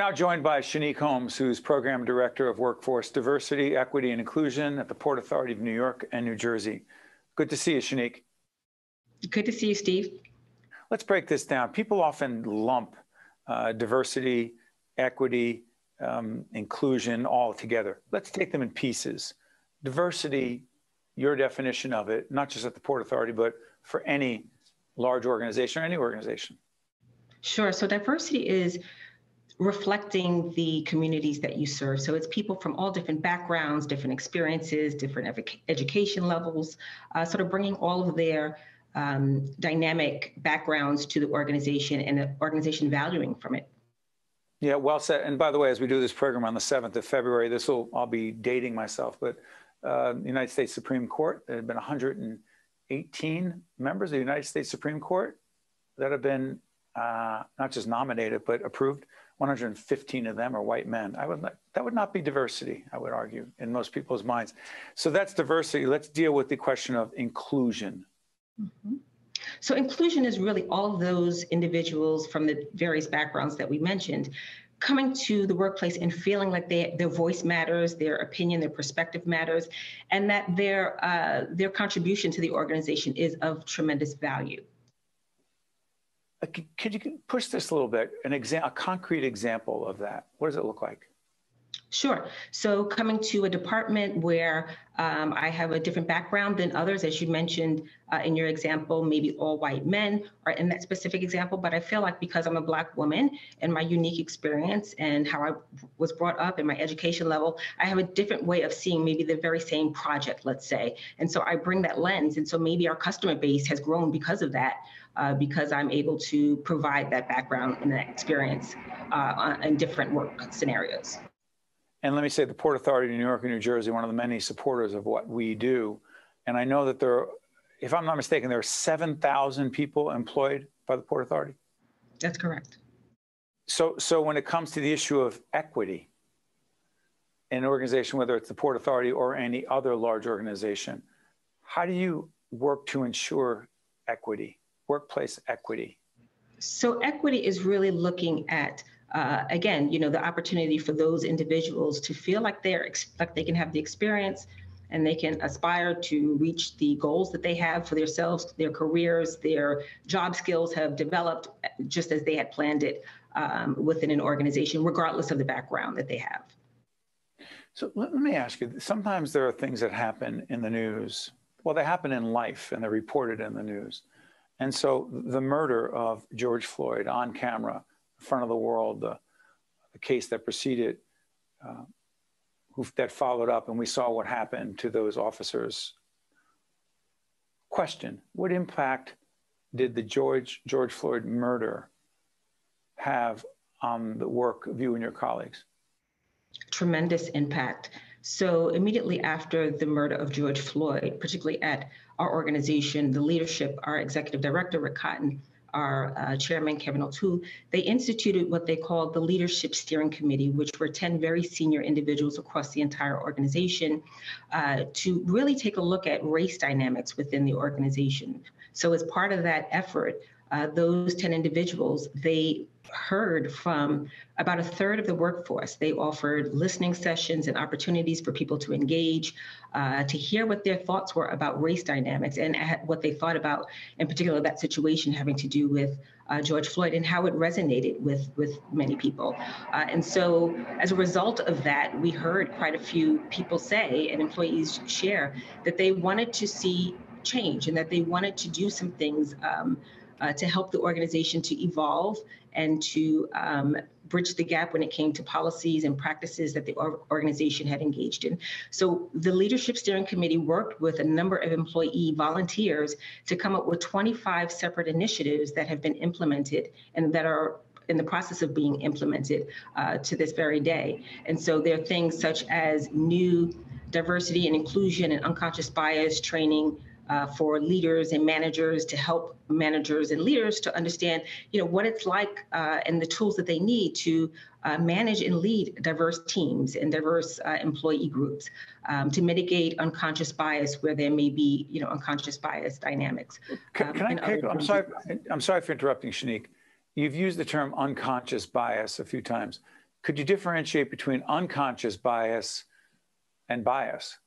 We're now joined by Shanique Holmes, who's Program Director of Workforce Diversity, Equity, and Inclusion at the Port Authority of New York and New Jersey. Good to see you, Shanique. Good to see you, Steve. Let's break this down. People often lump uh, diversity, equity, um, inclusion all together. Let's take them in pieces. Diversity, your definition of it, not just at the Port Authority, but for any large organization or any organization. Sure. So diversity is reflecting the communities that you serve. So it's people from all different backgrounds, different experiences, different education levels, uh, sort of bringing all of their um, dynamic backgrounds to the organization and the organization valuing from it. Yeah, well said. And by the way, as we do this program on the 7th of February, this will, I'll be dating myself, but uh, the United States Supreme Court, there have been 118 members of the United States Supreme Court that have been uh, not just nominated, but approved 115 of them are white men. I would that would not be diversity, I would argue, in most people's minds. So that's diversity. Let's deal with the question of inclusion. Mm-hmm. So inclusion is really all of those individuals from the various backgrounds that we mentioned coming to the workplace and feeling like they, their voice matters, their opinion, their perspective matters, and that their uh, their contribution to the organization is of tremendous value. Uh, could you push this a little bit? An example, a concrete example of that. What does it look like? Sure. So coming to a department where um, I have a different background than others, as you mentioned uh, in your example, maybe all white men are in that specific example, but I feel like because I'm a Black woman and my unique experience and how I was brought up and my education level, I have a different way of seeing maybe the very same project, let's say. And so I bring that lens. And so maybe our customer base has grown because of that, uh, because I'm able to provide that background and that experience uh, in different work scenarios. And let me say, the Port Authority of New York and New Jersey, one of the many supporters of what we do. And I know that there, are, if I'm not mistaken, there are 7,000 people employed by the Port Authority. That's correct. So, so when it comes to the issue of equity in an organization, whether it's the Port Authority or any other large organization, how do you work to ensure equity, workplace equity? So equity is really looking at uh, again, you know, the opportunity for those individuals to feel like they're like they can have the experience and they can aspire to reach the goals that they have for themselves, their careers, their job skills have developed just as they had planned it um, within an organization, regardless of the background that they have. So let, let me ask you sometimes there are things that happen in the news. Well, they happen in life and they're reported in the news. And so the murder of George Floyd on camera in front of the world, the, the case that preceded, uh, who, that followed up, and we saw what happened to those officers. Question What impact did the George, George Floyd murder have on the work of you and your colleagues? Tremendous impact. So, immediately after the murder of George Floyd, particularly at our organization, the leadership, our executive director, Rick Cotton, our uh, chairman, Kevin O'Toole, they instituted what they called the Leadership Steering Committee, which were 10 very senior individuals across the entire organization uh, to really take a look at race dynamics within the organization. So as part of that effort, uh, those 10 individuals, they heard from about a third of the workforce. They offered listening sessions and opportunities for people to engage, uh, to hear what their thoughts were about race dynamics and what they thought about, in particular, that situation having to do with uh, George Floyd and how it resonated with, with many people. Uh, and so, as a result of that, we heard quite a few people say and employees share that they wanted to see change and that they wanted to do some things. Um, uh, to help the organization to evolve and to um, bridge the gap when it came to policies and practices that the organization had engaged in. So the Leadership Steering Committee worked with a number of employee volunteers to come up with 25 separate initiatives that have been implemented and that are in the process of being implemented uh, to this very day. And so there are things such as new diversity and inclusion and unconscious bias training uh, for leaders and managers to help managers and leaders to understand, you know, what it's like uh, and the tools that they need to uh, manage and lead diverse teams and diverse uh, employee groups um, to mitigate unconscious bias where there may be, you know, unconscious bias dynamics. Can, um, can I? I'm sorry. I'm sorry for interrupting, Shanique. You've used the term unconscious bias a few times. Could you differentiate between unconscious bias and bias?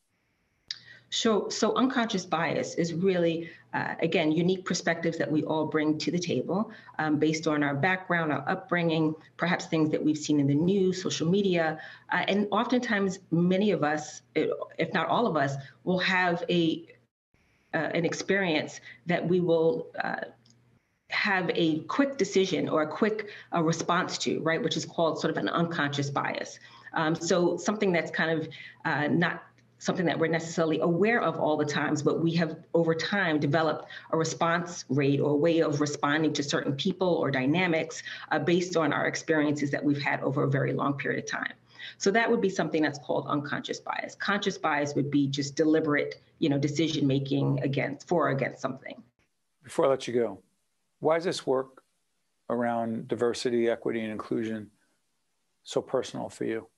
So, so unconscious bias is really, uh, again, unique perspectives that we all bring to the table um, based on our background, our upbringing, perhaps things that we've seen in the news, social media. Uh, and oftentimes, many of us, if not all of us, will have a uh, an experience that we will uh, have a quick decision or a quick uh, response to, right, which is called sort of an unconscious bias. Um, so something that's kind of uh, not something that we're necessarily aware of all the times, but we have over time developed a response rate or a way of responding to certain people or dynamics uh, based on our experiences that we've had over a very long period of time. So that would be something that's called unconscious bias. Conscious bias would be just deliberate, you know, decision making against for or against something. Before I let you go, why is this work around diversity, equity, and inclusion so personal for you?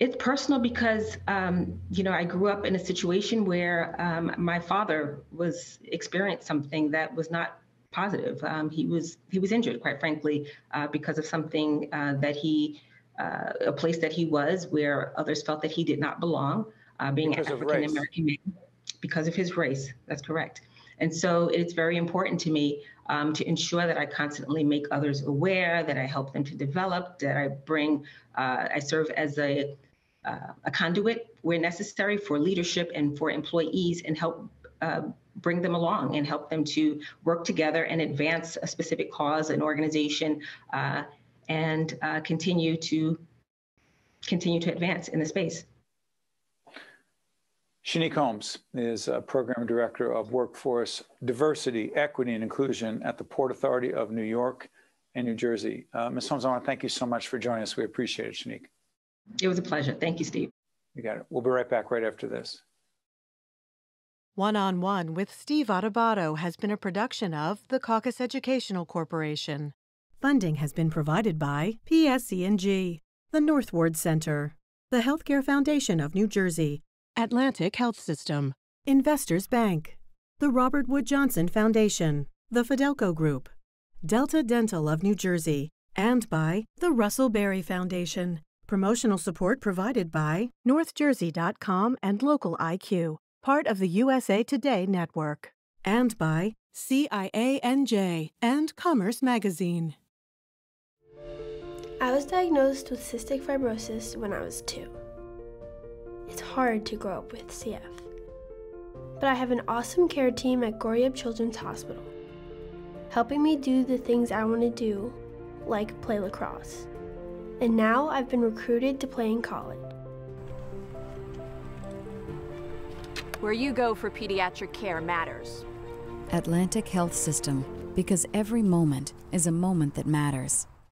It's personal because, um, you know, I grew up in a situation where um, my father was experienced something that was not positive. Um, he was he was injured, quite frankly, uh, because of something uh, that he, uh, a place that he was where others felt that he did not belong, uh, being an African American man, because of his race. That's correct. And so it's very important to me um, to ensure that I constantly make others aware, that I help them to develop, that I bring, uh, I serve as a, uh, a conduit where necessary for leadership and for employees and help uh, bring them along and help them to work together and advance a specific cause, an organization, uh, and uh, continue to continue to advance in the space. Shanique Holmes is a Program Director of Workforce Diversity, Equity, and Inclusion at the Port Authority of New York and New Jersey. Uh, Ms. Holmes, I want to thank you so much for joining us. We appreciate it, Shanique. It was a pleasure. Thank you, Steve. You got it. We'll be right back right after this. One on One with Steve Adubato has been a production of the Caucus Educational Corporation. Funding has been provided by PSE&G, the North Ward Center, the Healthcare Foundation of New Jersey, Atlantic Health System, Investors Bank, the Robert Wood Johnson Foundation, the Fidelco Group, Delta Dental of New Jersey, and by the Russell Berry Foundation. Promotional support provided by NorthJersey.com and Local IQ, part of the USA Today network, and by CIANJ and Commerce Magazine. I was diagnosed with cystic fibrosis when I was two. It's hard to grow up with CF. But I have an awesome care team at Goryeb Children's Hospital, helping me do the things I want to do, like play lacrosse. And now I've been recruited to play in college. Where you go for pediatric care matters. Atlantic Health System, because every moment is a moment that matters.